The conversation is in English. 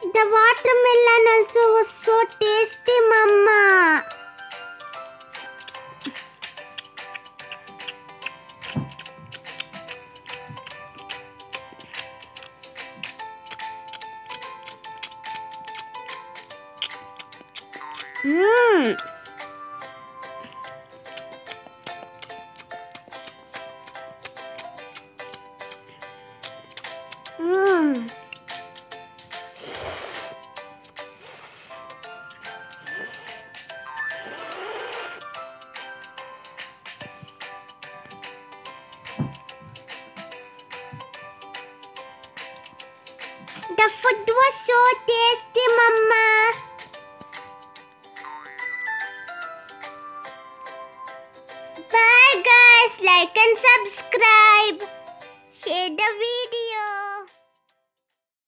The watermelon also was so tasty, Mama. Mmm. Mmm. The food was so tasty, Mama. Bye, guys. Like and subscribe.